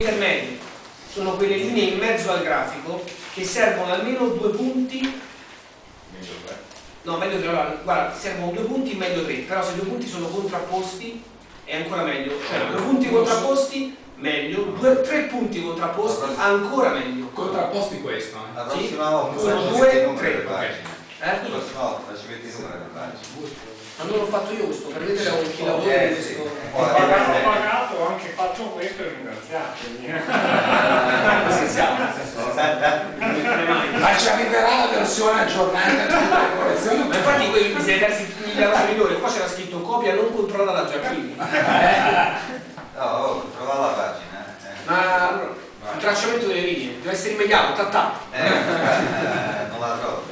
intermedi sono quelle linee in mezzo al grafico che servono almeno due punti. Meglio tre. no meglio tre allora, guarda servono due punti meglio tre. Però se due punti sono contrapposti è ancora meglio. Cioè due punti contrapposti meglio. Due, tre punti contrapposti ancora meglio. Contrapposti questo, eh. La prossima volta Sono due, tre. eh? La prossima volta ci metti numero delle pagine. ma non l'ho fatto io questo prendetela con chi lavora Eh, questo Ho pagato, ho fine- pagato, ho anche fatto questo e Ma ci arriverà la versione aggiornata di tutta la collezione? ma infatti quelli mi siete persi il lavoro migliore qua c'era scritto copia non controllata da Giacchini No, oh, trova la pagina. eh. ma allora, il tracciamento delle linee deve essere immediato ta ta Eh, eh, non la trovo.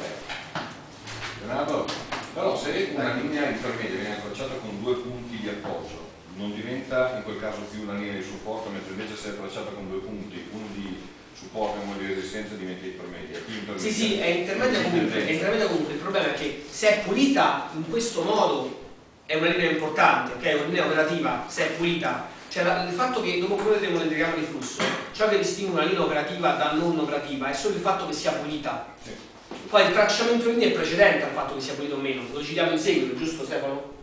Però se una linea intermedia viene tracciata con due punti di appoggio, non diventa in quel caso più una linea di supporto, mentre invece se è tracciata con due punti, uno di supporto e uno di resistenza diventa intermedia. Sì, sì, è intermedia comunque, è intermedia comunque. Il problema è che se è pulita in questo modo è una linea importante, ok? È una linea operativa, se è pulita. Cioè la- il fatto che dopo come vedremo nel diagramma di flusso, ciò che distingue una linea operativa da non operativa è solo il fatto che sia pulita. Sì. Poi il tracciamento di linea è precedente al fatto che sia pulito o meno, lo decidiamo in seguito, giusto Stefano?